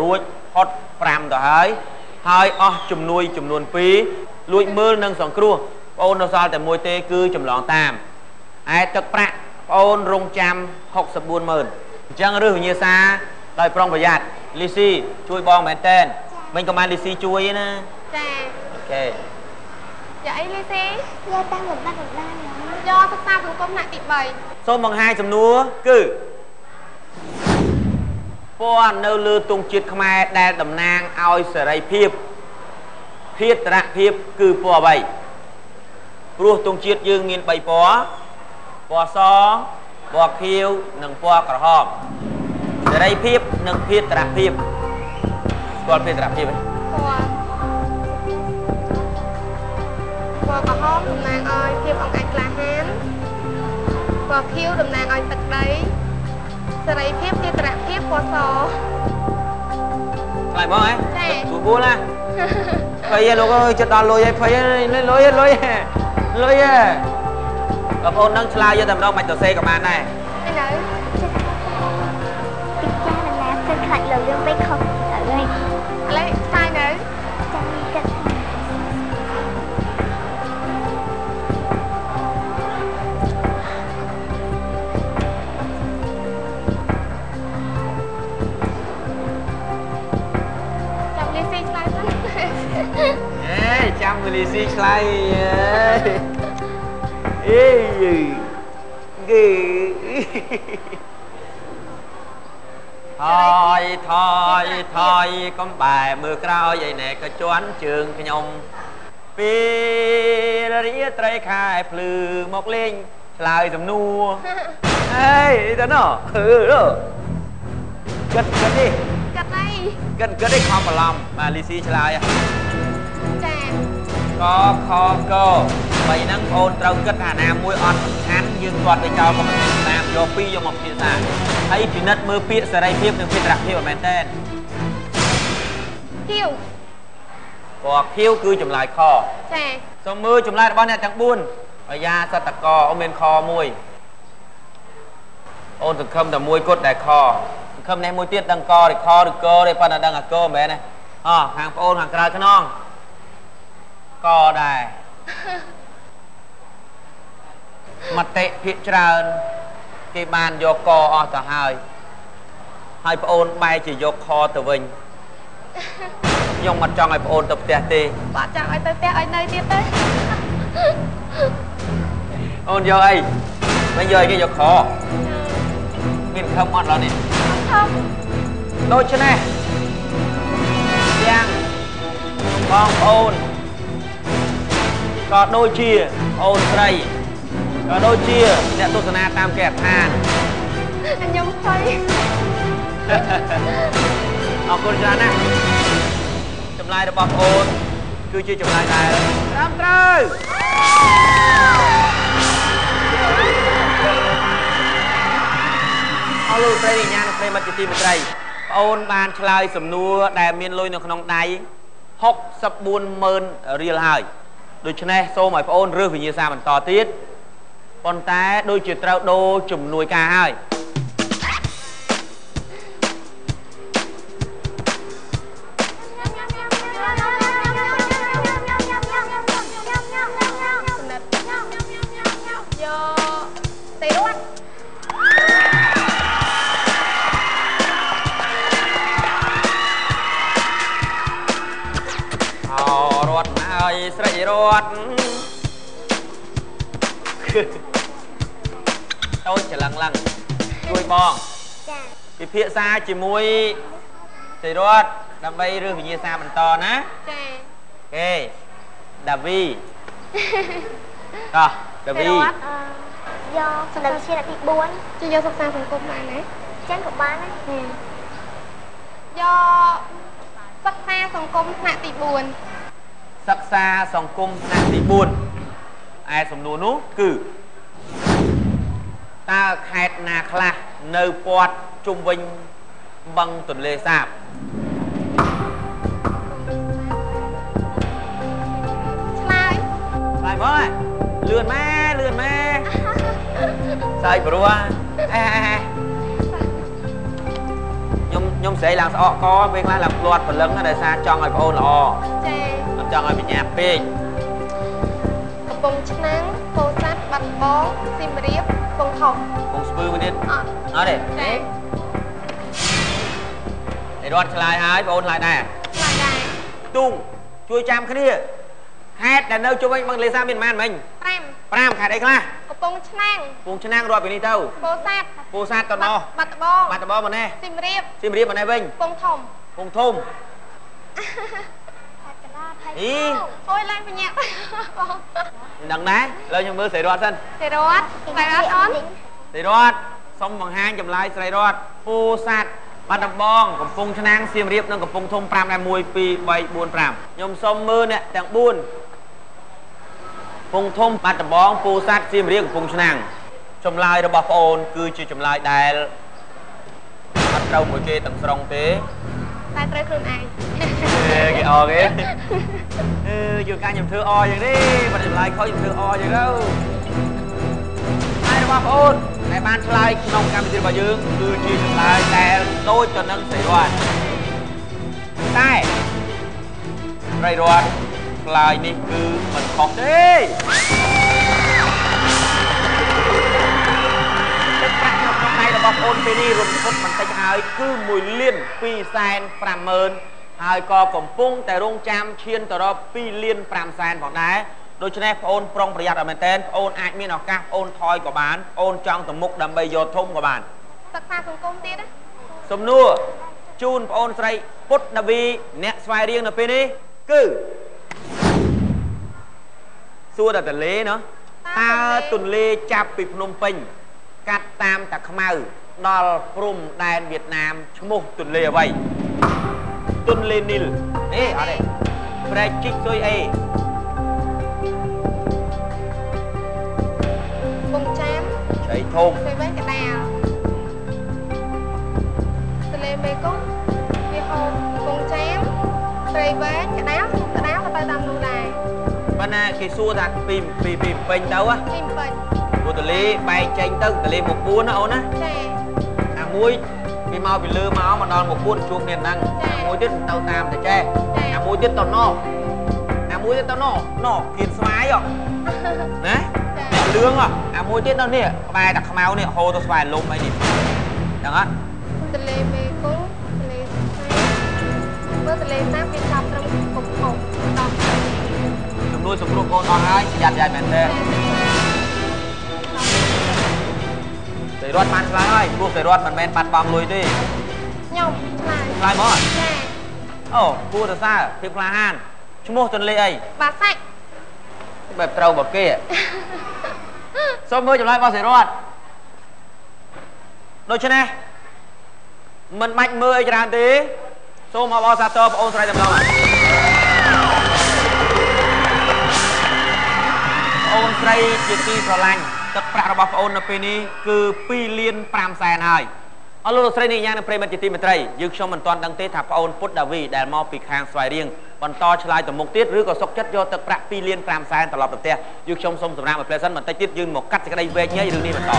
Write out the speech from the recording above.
រួចផុត5ទៅហើយហើយអស់ជំនួយចំនួន2លួចមើលនិងសង្គ្រោះបងអូននៅសល់តែមួយទេគឺចម្លងតាមឯទឹកប្រាក់បងអូនរងចាំ64ម៉ឺនអញ្ចឹងរើសវិញ្ញាសាដោយប្រុងប្រយ័ត្នលីស៊ីជួយបងមែនតែនមិញក៏បានលីស៊ីជួយឯណាចាអូខេយកអីលីស៊ីយកតាមបណ្ដាបណ្ដាញយកសិក្សាសង្គមថ្នាក់ទី3សូមបង្ហាញសំណួរគឺ ពណ៌នៅលើទង់ជាតិខ្មែរដែលតំណាងឲ្យសេរីភាពភាតរភាពគឺពណ៌អ្វីព្រោះទង់ជាតិយើងមាន3ពណ៌ពណ៌សពណ៌ខៀវនិងពណ៌ក្រហមសេរីភាពនិងភាតរភាពស្គាល់ភាតរភាពទេពណ៌ពណ៌ក្រហមតំណាងឲ្យភាពអង្អាចក្លាហានពណ៌ខៀវតំណាងឲ្យទឹកដី សេរីភាពជាតរភាពពណ៌សខ្លាចមកហ៎ចាទូបួលណាភ័យឯលោកអើយចិត្តដល់លុយឯងភ័យឯងលុយឯងលុយឯងលុយឯងបងប្អូននឹងឆ្លើយយកតែម្ដងមិនទៅសេក៏បានដែរឯនៅពីចានណាសិនខ្លាចលើយើងពេកខុសទៅហើយឥឡូវឆ្លើយនៅ វេលីស៊ីឆ្លៃអេអេហ្គេថយថយថយកុំបែរមើលក្រោយអីណែក៏ជន់ជើងខ្ញុំពេលរាត្រីខែភ្លឺមកលេងឆ្លើយសំណួរអេទៅណោះអឺគិតគិតនេះកាត់អីគិតគិតនេះខំបន្លំបាទលីស៊ីឆ្លើយហ៎ចា កខកបីហ្នឹងបងអូនត្រូវគិតថាណាមួយអត់សំខាន់យើងគាត់ទៅចោលក៏មិនតាមយកពីរយកមកពិភាក្សាហើយពិនិត្យមើលពាក្យសេរីភាពនិងភាពរភាពមែនតើខៀវពណ៌ខៀវគឺចម្លើយខចាសូមមើលចម្លើយរបស់អ្នកទាំង4អាយ៉ាសតកអូនមានខមួយអូនសង្ឃឹមតែមួយគត់ដែលខសង្ឃឹមនេះមួយទៀតដឹងកឬខឬកទេប៉ុន្តែដឹងអាកមែនទេអោះខាងប្អូនខាងក្រៅខ្នង កដែរមតិភាកច្រើនគេបានយកកអស់ទៅហើយហើយប្អូនបែរជាយកខទៅវិញខ្ញុំមិនចង់ឲ្យប្អូនទៅផ្ទះទេបាត់ចង់ឲ្យទៅផ្ទះឲ្យនៅទៀតទៅអូនយកអីមិនយកអីគេយកខមានខំអត់ឡើយនេះធំដូច្នេះទាំងបងប្អូន ក៏ដូចជាអូនស្រីក៏ដូចជាអ្នកទស្សនាតាមគេអដ្ឋានខ្ញុំភ័យអរគុណច្រើនណាស់ចម្លើយរបស់បងអូនគឺជាចម្លើយដែលត្រឹមត្រូវអរលោកស្រីវិញ្ញាណប្រិមត្តជាទីមេត្រីបងអូនបានឆ្លើយសំណួរដែលមានលុយនៅក្នុងដៃ640,000រៀលហើយ ដូច្នេះសូមឲ្យបងអូនរើសវិញ្ញាសាបន្តទៀតប៉ុន្តែដូចជាត្រូវដូរជំនួយការហើយ ស្រីរត់តូចច្រឡឹងឡឹងជួយបងចាពិភាក្សាជាមួយស្រីរត់ដើម្បីរឿងវិញ្ញាសាបន្តណាចាអូខេដាវីតោះដាវីទេរត់អឺយកសម្រាប់ជាទី4ជួយយកសិក្សាសង្គមបានណាចឹងក៏បានដែរយកសិក្សាសង្គមថ្នាក់ទី4 សិក្សាសង្គមថ្នាក់ទី4ឯសំណួរនោះគឺតើខេត្តណាខ្លះនៅព័ទ្ធជុំវិញបឹងទន្លេសាបឆ្លើយឆ្លើយមកលឿនម៉ែលឿនម៉ែសើចព្រោះអេខ្ញុំខ្ញុំស្រីឡើងស្អកកពេលខ្លះឡើងផ្លាត់ព្រលឹងណាដោយសារចង់ឲ្យប្អូនល្អចាអត់ ចង់ឲ្យបញ្ញាពេកកំពង់ឆ្នាំងពោធិ៍សាត់បាត់ដំបងសៀមរាបកំពង់ធំកងស្ពឺមួយទៀតអត់អត់ទេចាឯរត់ឆ្លើយហើយបងអូនឆ្លើយដែរខ្លាំងដែរទូងជួយចាំគ្នាខេត្តដែលនៅជុំវិញបឹងទន្លេសាបមានប៉ុន្មានមិញ5 5ខេត្តអីខ្លះកំពង់ឆ្នាំងពងឆ្នាំងរាប់ពីនេះទៅពោធិ៍សាត់ពោធិ៍សាត់តណោះបាត់ដំបងបាត់ដំបងមកនេះសៀមរាបសៀមរាបមកនេះវិញកំពង់ធំពងធំផាត់កលាផាត់ អីអូយឡើងបញ្ញាក់បងមិនដឹងដែរឥឡូវខ្ញុំមើលស្រីរត់សិនសេរតតែអត់អន់ស្រីរត់សុំបង្ហាញចម្លើយស្រីរត់ពោធិ៍សាត់បាត់ដំបងកំពង់ឆ្នាំងសៀមរាបនិងកំពង់ធំ5ដែរ1 2 3 4 5ខ្ញុំសុំមើលអ្នកទាំង4ពងធំបាត់ដំបងពោធិ៍សាត់សៀមរាបកំពង់ឆ្នាំងចម្លើយរបស់ប្អូន គឺជាចម្លើយដែលអត់ត្រូវមួយគេទាំងស្រុងទេតែត្រូវខ្លួនឯង អេគេអគេអឺយកកាខ្ញុំធ្វើអយ៉ាងនេះបើចម្លើយខុសខ្ញុំធ្វើអយ៉ាងទៅហើយរបស់ប្អូនដែលបានឆ្លើយក្នុងកម្មវិធីរបស់យើងគឺជាចម្លើយដែលដូចទៅនឹងស្រីរតតែស្រីរតឆ្លើយនេះគឺមិនខុសទេទឹកប្រាក់ក្នុងក្នុងដៃរបស់ប្អូនពេលនេះរំភើបបន្តិចហើយគឺ1លាន2សែន50000 ហើយក៏កំពុងតែរងចាំឈានទៅរក2លាន5សែនផងដែរដូច្នេះប្អូនប្រុងប្រយ័ត្នឲ្យមែនទែនប្អូនអាចមានឱកាសប្អូនថយក៏បានប្អូនចង់ទៅមុខដើម្បីយកធំក៏បានសិក្សាសង្គមទៀតណាសំណួរជូនប្អូនស្រីពុទ្ធដាវីអ្នកស្វាយរៀងនៅពេលនេះគឺសួរតែតលេណោះតើទន្លេចាប់ពីភ្នំពេញ កាត់តាមតាខ្មៅដល់ព្រំដែនវៀតណាមឈ្មោះទន្លេអ្វី ទន្លេនីលនេះអត់ទេប្រែកជីកស៊ុយអេកំពង់ចាមជ្រៃធំពេលវិញកដាលទន្លេមេគង្គវាហូបកំពង់ចាមព្រៃវែងកដាលកដាលក៏ទៅតាមនោះដែរប៉ុន្តែ គេសួរថាពីពីពីពេញទៅហ៎ពីពេញព្រោះទន្លេបែកចេញទៅទន្លេមក4ណាអូនណាចាអាមួយវាមកពីលើមកមកដល់មកពួនជួបគ្នាហ្នឹងអាមួយទៀតទៅតាមតែចេះអាមួយទៀតទៅណោះអាមួយទៀតទៅណោះណោះគៀនស្វាយហ៎ណាលឿងហ៎អាមួយទៀតនៅនេះក្បែរតាខ្មៅនេះហូរទៅស្វាយលំអីនេះដឹងអត់ទន្លេមេគង្គទន្លេសាបមើលទន្លេសាបវាចាប់ត្រឹមកំពង់ដល់ជំនួយសម្រុះកូនអស់ហើយប្រយ័ត្នយ៉ាយមែនទេ ស្រីរត់បានឆ្លើយហើយព្រោះស្រីរត់មិនមែនបាត់បង់លុយទេខ្ញុំឆ្លើយឆ្លើយមកអត់ចាអូគួរទៅសើភាពក្លាហានឈ្មោះទន្លេអីបាសាច់បែបត្រូវបើគេហ៎សូមមើលចម្លើយរបស់សេរតដូច្នេះមិនបាច់មើលអីច្រើនទេសូមអបអរសាទរបងអូនស្រីតែម្ដងបងអូនស្រីជាទីស្រឡាញ់ ទឹកប្រាក់របស់បងអូននៅពេលនេះគឺ2លាន5សែនហើយអរលោកលោកស្រីនេះយ៉ាងនឹងប្រិមិត្តជាទីមេត្រីយើងខ្ញុំមិនទាន់ដឹងទេថាបងអូនពុទ្ធដាវីដែលមកពីខាងស្វាយរៀងបន្តឆ្លើយទៅមុខទៀតឬក៏សុកចិត្តយកទឹកប្រាក់2លាន5សែនត្រឡប់ទៅផ្ទះយើងខ្ញុំសូមសម្រាប់ឲ្យផ្លែសិនបន្តិចទៀតយើងមកកាត់សេចក្តីវែកញែករឿងនេះបន្ត